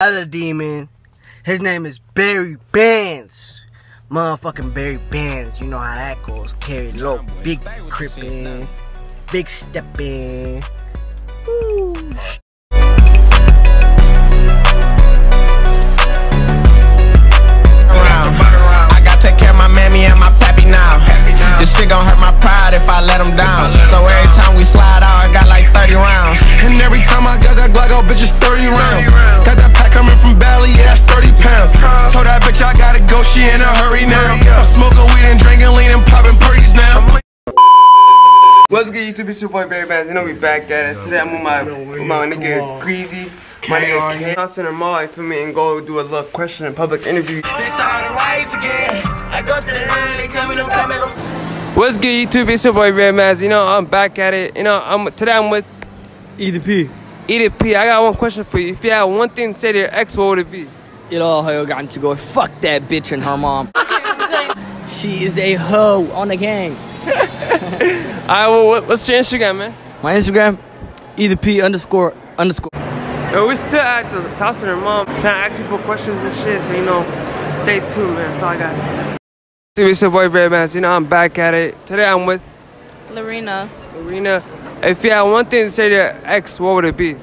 Other demon, his name is Berry Bandz. Motherfucking Berry Bandz, you know how that goes. Carry low, big crippin', big steppin'. Woo. I gotta take care of my mammy and my pappy now. This shit gon' hurt my pride if I let them down. She in a hurry now. I'm smoking weed and drinking lean and popping purdies now. What's good, YouTube? It's your boy Berry Bandz. You know we back at it. Today I'm with my with my nigga Greasy, my nigga K. I'll send them all, you feel me, and go do a little question and public interview. What's good, YouTube? It's your boy Berry Bandz. You know I'm back at it. You know I'm today I'm with Eat P. Edith P. I got one question for you. If you had one thing to say to your ex, what would it be? It all hoe got to go. Fuck that bitch and her mom. she is a hoe on the gang. Alright, well, what, what's your Instagram, man? My Instagram, either P underscore underscore. Yo, we're still at the house of her mom, trying to ask people questions and shit, so you know, stay tuned, man. That's all I gotta say. Dude, it's your boy Berry Bandz. You know, I'm back at it. Today I'm with Lorena. Arena. If you had one thing to say to your ex, what would it be?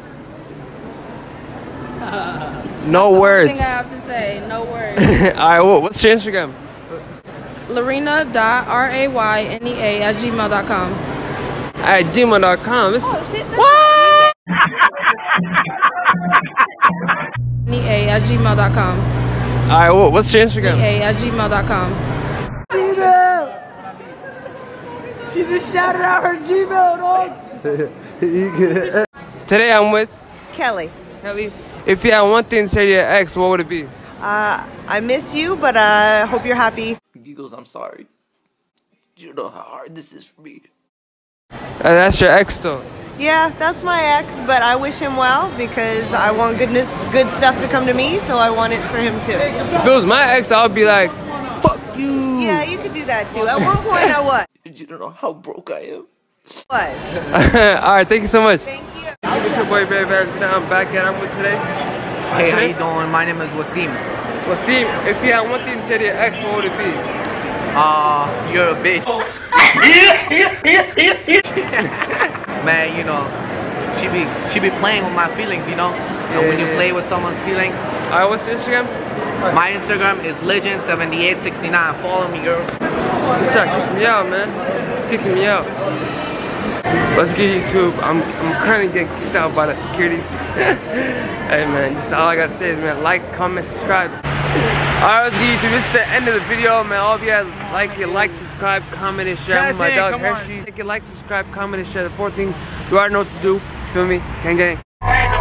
No One words. thing I have to say, no words. Alright, well, what's your Instagram? Lorena dot R A Y N E A at gmail.com. At gmail.com. This Oh shit. What? N E A at gmail.com. Alright, well, what's your Instagram? A at gmail.com. She just shouted out her Gmail, dog. Today I'm with Kelly. Kelly. If you had one thing to say to your ex, what would it be? Uh, I miss you, but I uh, hope you're happy. Giggles, I'm sorry. You know how hard this is for me. Uh, that's your ex, though. Yeah, that's my ex, but I wish him well because I want goodness, good stuff to come to me, so I want it for him too. If it was my ex, I would be like, fuck you. Yeah, you could do that too. At one point, I was. You don't know how broke I am. was. Alright, thank you so much. Thank you. It's your boy Bandz. Now I'm back at I'm with today. Hey, how you doing? My name is Wasim. See, if you had one thing to to your ex, what would it be? Uh, you're a bitch. Man, you know, she be she be playing with my feelings, you know. and when you Yeah. play with someone's feeling, Alright, what's your Instagram? my Instagram is legend7869. Follow me, girls. Start kicking me out, man. It's kicking me out. Let's get YouTube? I'm, I'm currently getting kicked out by the security. hey man, just all I gotta say is man, like, comment, subscribe. Alright, let's get YouTube? This is the end of the video, man. All of you guys like it, like, subscribe, comment, and share. with my dog Hershey. Take it, like, subscribe, comment, and share. The four things you already know what to do. Feel me? Gang gang. Brand